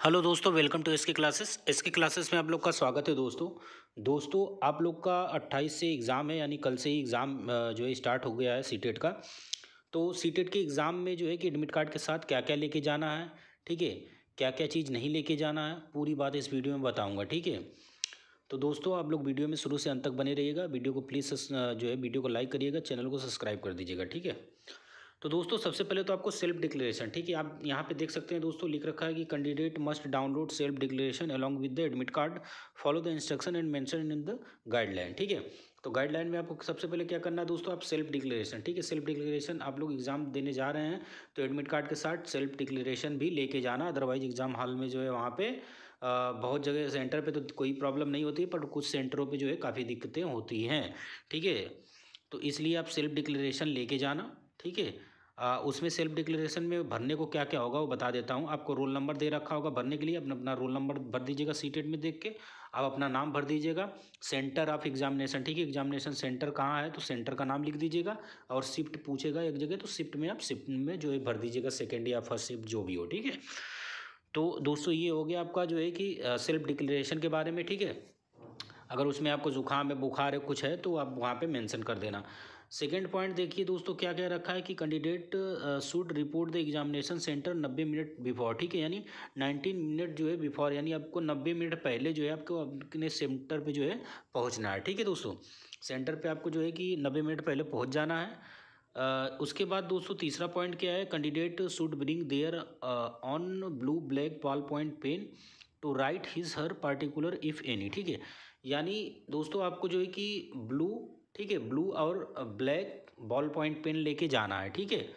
Hello दोस्तों, welcome to SK classes. SK classes में आप लोग का स्वागत है दोस्तों। दोस्तों, आप लोग का 28 से एग्ज़ाम है, यानी कल से ही एग्ज़ाम जो है, स्टार्ट हो गया है सीटेट का। तो सीटेट के एग्ज़ाम में जो है कि एडमिट कार्ड के साथ क्या क्या लेके जाना है, ठीक है? क्या क्या चीज़ नहीं लेके जाना है, पूरी बात इस वीडियो में बताऊँगा, ठीक है? तो दोस्तों, आप लोग वीडियो में शुरू से अंत तक बने रहिएगा। वीडियो को प्लीज़ जो है, वीडियो को लाइक करिएगा, चैनल को सब्सक्राइब कर दीजिएगा, ठीक है? तो दोस्तों, सबसे पहले तो आपको सेल्फ डिक्लेरेशन ठीक है? आप यहाँ पे देख सकते हैं दोस्तों, लिख रखा है कि candidate must download self declaration along with the admit card follow the instruction and mention in the guideline ठीक है? तो गाइडलाइन में आपको सबसे पहले क्या करना है दोस्तों, आप सेल्फ डिक्लेरेशन ठीक है? सेल्फ डिक्लेरेशन आप लोग एग्ज़ाम देने जा रहे हैं तो एडमिट कार्ड के साथ सेल्फ डिक्लेरेशन भी लेके जाना अदरवाइज़ एग्ज़ाम हॉल में जो है वहाँ पे बहुत जगह सेंटर पे तो कोई प्रॉब्लम नहीं होती, पर कुछ सेंटरों पे जो है काफ़ी दिक्कतें होती हैं, ठीक है? तो इसलिए आप सेल्फ डिक्लेरेशन लेके जाना ठीक है? उसमें सेल्फ डिक्लेरेशन में भरने को क्या क्या होगा वो बता देता हूँ। आपको रोल नंबर दे रखा होगा भरने के लिए। अपना अपना रोल नंबर भर दीजिएगा सीटेड में देख के। आप अपना नाम भर दीजिएगा। सेंटर ऑफ़ एग्जामिनेशन ठीक है? एग्जामिनेशन सेंटर कहाँ है? तो सेंटर का नाम लिख दीजिएगा और शिफ्ट पूछेगा एक जगह तो शिफ्ट में आप शिफ्ट में जो है भर दीजिएगा सेकेंड या फ़र्स्ट शिफ्ट जो भी हो, ठीक है? तो दोस्तों ये हो गया आपका जो है कि सेल्फ डिक्लेरेशन के बारे में, ठीक है? अगर उसमें आपको जुकाम है बुखार है कुछ है तो आप वहाँ पे मेंशन कर देना। सेकेंड पॉइंट देखिए दोस्तों क्या क्या रखा है कि candidate should report the examination centre नब्बे मिनट बिफोर ठीक है? यानी नाइनटीन मिनट जो है बिफोर यानी आपको नब्बे मिनट पहले जो है आपको अपने सेंटर पे जो है पहुँचना है ठीक है दोस्तों? सेंटर पे आपको जो है कि नब्बे मिनट पहले पहुँच जाना है। uh, उसके बाद दोस्तों तीसरा पॉइंट क्या है? Candidate should bring their own blue black ball point pen. To write his her particular if any ठीक है? यानी दोस्तों, आपको जो है कि ब्लू ठीक है? ब्लू और ब्लैक बॉल पॉइंट पेन लेके जाना है, ठीक है?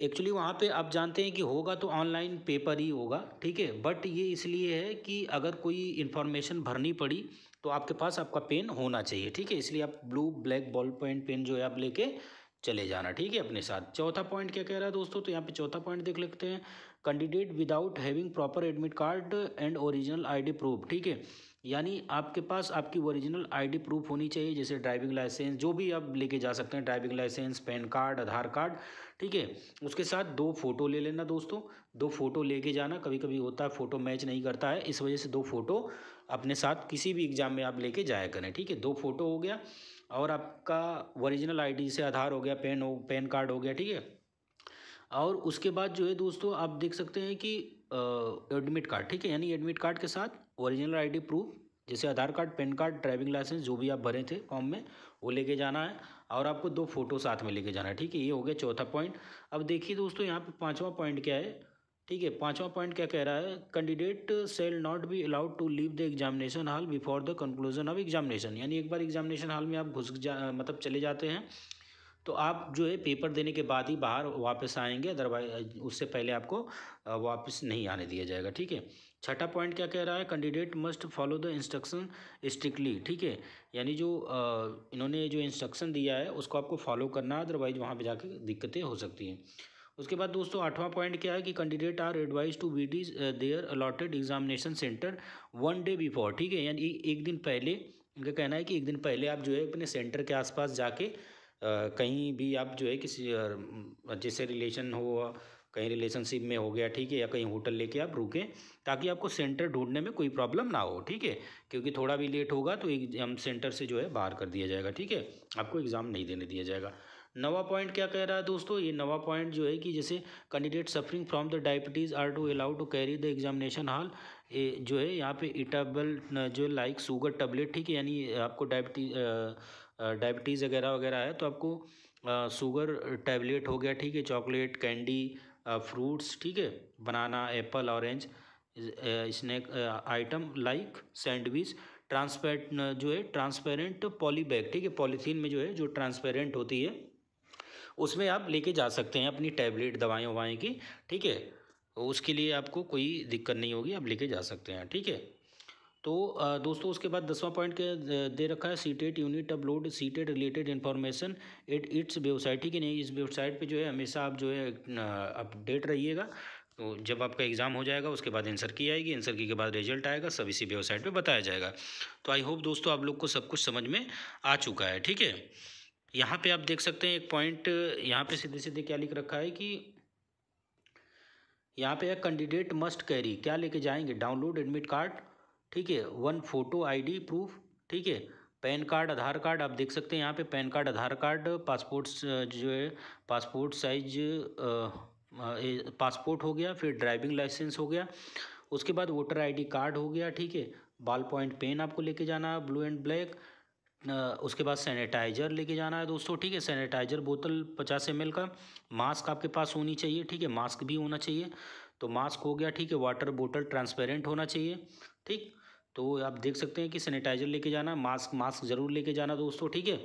एक्चुअली वहाँ पे आप जानते हैं कि होगा तो ऑनलाइन पेपर ही होगा, ठीक है? बट ये इसलिए है कि अगर कोई इन्फॉर्मेशन भरनी पड़ी तो आपके पास आपका पेन होना चाहिए, ठीक है? इसलिए आप blue black ball point pen जो है आप लेके चले जाना, ठीक है? अपने साथ। चौथा पॉइंट क्या कह रहा है दोस्तों? तो यहाँ पे चौथा पॉइंट देख लेते हैं। Candidate without having proper admit card and original ID proof ठीक है? यानी आपके पास आपकी ओरिजिनल आईडी प्रूफ होनी चाहिए, जैसे ड्राइविंग लाइसेंस जो भी आप लेके जा सकते हैं driving licence PAN card Aadhaar card ठीक है? उसके साथ दो फ़ोटो ले लेना दोस्तों, दो फ़ोटो लेके जाना कभी कभी होता है फ़ोटो मैच नहीं करता है, इस वजह से दो फ़ोटो अपने साथ किसी भी एग्ज़ाम में आप लेके जाया करें, ठीक है? दो फ़ोटो हो गया और आपका ओरिजिनल आईडी से आधार हो गया पेन हो पैन कार्ड हो गया, ठीक है? और उसके बाद जो है दोस्तों, आप देख सकते हैं कि एडमिट कार्ड ठीक है? यानी एडमिट कार्ड के साथ ओरिजिनल आईडी प्रूफ जैसे Aadhaar card PAN card driving licence जो भी आप भरे थे फॉर्म में, वो लेके जाना है और आपको दो फ़ोटो साथ में लेके जाना है, ठीक है? ये हो गया चौथा पॉइंट अब देखिए दोस्तों, यहाँ पे पाँचवा पॉइंट क्या है? ठीक है, पाँचवा पॉइंट क्या कह रहा है? Candidate shall not be allowed to leave the examination hall before the conclusion of examination यानी एक बार एग्जामिनेशन हॉल में आप घुस जा मतलब चले जाते हैं तो आप जो है पेपर देने के बाद ही बाहर वापस आएँगे अदरवाइज़ उससे पहले आपको वापस नहीं आने दिया जाएगा, ठीक है? छठा पॉइंट क्या कह रहा है? Candidate must follow the instruction strictly ठीक है? यानी जो इन्होंने जो इंस्ट्रक्शन दिया है, उसको आपको फॉलो करना है अदरवाइज़ वहाँ पर जाके दिक्कतें हो सकती हैं। उसके बाद दोस्तों, आठवां पॉइंट क्या है कि candidate are advise to visit their allotted examination centre one day before ठीक है? यानी एक दिन पहले, उनका कहना है कि एक दिन पहले आप जो है अपने सेंटर के आसपास जाके कहीं भी आप जो है किसी जैसे रिलेशन हो, कहीं रिलेशनशिप में हो गया, ठीक है, या कहीं होटल लेके आप रुकें, ताकि आपको सेंटर ढूँढने में कोई प्रॉब्लम ना हो, ठीक है? क्योंकि थोड़ा भी लेट होगा तो एग्ज़ाम सेंटर से जो है बाहर कर दिया जाएगा, ठीक है? आपको एग्ज़ाम नहीं देने दिया जाएगा। नवा पॉइंट क्या कह रहा है दोस्तों? ये नवा पॉइंट जो है कि जैसे candidate suffering from the diabetes are to allow to carry the examination hall जो है यहाँ पे इटाबल जो लाइक शुगर टैबलेट ठीक है? यानी आपको डायबिटीज़ डायबिटीज़ वगैरह वगैरह है तो आपको शुगर टैबलेट हो गया, ठीक है? चॉकलेट कैंडी फ्रूट्स ठीक है? Banana apple orange snack item like sandwich transparent जो है ट्रांसपेरेंट पॉली बैग ठीक है? पॉलीथीन में जो है, जो ट्रांसपेरेंट होती है उसमें आप लेके जा सकते हैं अपनी टैबलेट दवाएँ ववाएँ की, ठीक है? उसके लिए आपको कोई दिक्कत नहीं होगी, आप लेके जा सकते हैं, ठीक है? तो दोस्तों, उसके बाद दसवां पॉइंट क्या दे रखा है, CTET unit upload, CTET related information at its website, ठीक है? नहीं, इस वेबसाइट पे जो है, हमेशा आप जो है अपडेट रहिएगा तो जब आपका एग्ज़ाम हो जाएगा, उसके बाद आंसर की आएगी, आंसर की के बाद रिज़ल्ट आएगा, सब इसी वेबसाइट पे बताया जाएगा। तो आई होप, दोस्तों, आप लोग को सब कुछ समझ में आ चुका है, ठीक है? यहाँ पे आप देख सकते हैं एक पॉइंट यहाँ पे सीधे सीधे क्या लिख रखा है कि यहाँ पे है कैंडिडेट मस्ट कैरी क्या लेके जाएँगे? डाउनलोड एडमिट कार्ड ठीक है? वन फ़ोटो आईडी प्रूफ ठीक है? पैन कार्ड आधार कार्ड आप देख सकते हैं यहाँ पे PAN card Aadhaar card passport जो है पासपोर्ट साइज़ पासपोर्ट हो गया, फिर ड्राइविंग लाइसेंस हो गया, उसके बाद वोटर आईडी कार्ड हो गया, ठीक है? बाल पॉइंट पेन आपको लेके जाना ब्लू एंड ब्लैक उसके बाद सैनिटाइजर लेके जाना है दोस्तों, ठीक है? सैनिटाइजर बोतल पचास एम का, मास्क आपके पास होनी चाहिए, ठीक है? मास्क भी होना चाहिए। तो मास्क हो गया, ठीक है? वाटर बोतल ट्रांसपेरेंट होना चाहिए, ठीक? तो आप देख सकते हैं कि सैनिटाइजर लेके जाना, मास्क मास्क ज़रूर लेके जाना दोस्तों, ठीक है?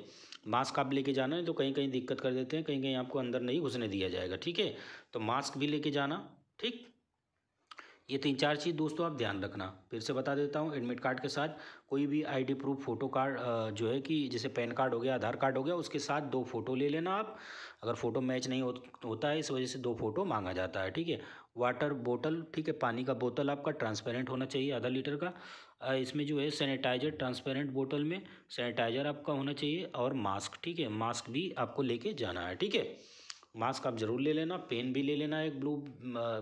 मास्क आप लेके जाना है तो कहीं कहीं दिक्कत कर देते हैं, कहीं कहीं आपको अंदर नहीं घुसने दिया जाएगा, ठीक है? तो मास्क भी लेके जाना, ठीक? ये तीन चार चीज़ दोस्तों आप ध्यान रखना। फिर से बता देता हूँ एडमिट कार्ड के साथ कोई भी आईडी प्रूफ फ़ोटो कार्ड जो है कि जैसे पैन कार्ड हो गया आधार कार्ड हो गया उसके साथ दो फ़ोटो ले लेना आप। अगर फ़ोटो मैच नहीं हो, होता है इस वजह से दो फ़ोटो मांगा जाता है ठीक है? वाटर बोतल ठीक है पानी का बोतल आपका ट्रांसपेरेंट होना चाहिए आधा लीटर का। इसमें जो है सैनिटाइजर ट्रांसपेरेंट बोतल में सैनिटाइजर आपका होना चाहिए और मास्क ठीक है? मास्क भी आपको लेके जाना है ठीक है? मास्क आप ज़रूर ले लेना, पेन भी ले लेना, एक ब्लू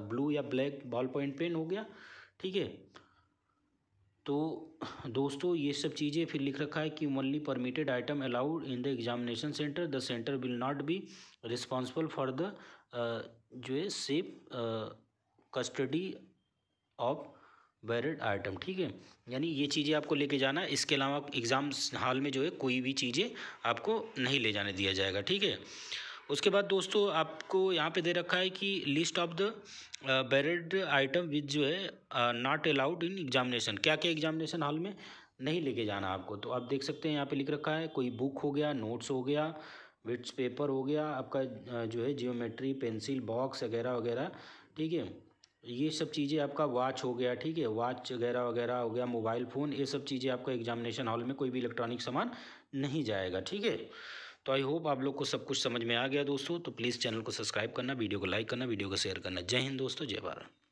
ब्लू या ब्लैक बॉल पॉइंट पेन हो गया, ठीक है? तो दोस्तों, ये सब चीज़ें फिर लिख रखा है कि only permitted item allowed in the examination centre the centre will not be responsible for the जो है safe custody of barred item ठीक है? यानी ये चीज़ें आपको लेके जाना है। इसके अलावा एग्ज़ाम हाल में जो है, कोई भी चीज़ें आपको नहीं ले जाने दिया जाएगा, ठीक है? उसके बाद दोस्तों आपको यहाँ पे दे रखा है कि list of the barred item which जो है नॉट अलाउड इन एग्जामिनेशन क्या क्या एग्जामिनेशन हॉल में? नहीं लेके जाना आपको। तो आप देख सकते हैं यहाँ पे लिख रखा है, कोई बुक हो गया नोट्स हो गया विट्स पेपर हो गया, आपका जो है जियोमेट्री पेंसिल बॉक्स वगैरह वगैरह, ठीक है? ये सब चीज़ें आपका वॉच हो गया, ठीक है? वॉच वगैरह वगैरह हो गया मोबाइल फ़ोन ये सब चीज़ें आपका एग्जामिनेशन हॉल में कोई भी इलेक्ट्रॉनिक सामान नहीं जाएगा, ठीक है? तो आई होप आप लोग को सब कुछ समझ में आ गया दोस्तों। तो प्लीज़ चैनल को सब्सक्राइब करना वीडियो को लाइक करना वीडियो को शेयर करना। जय हिंद दोस्तों, जय भारत।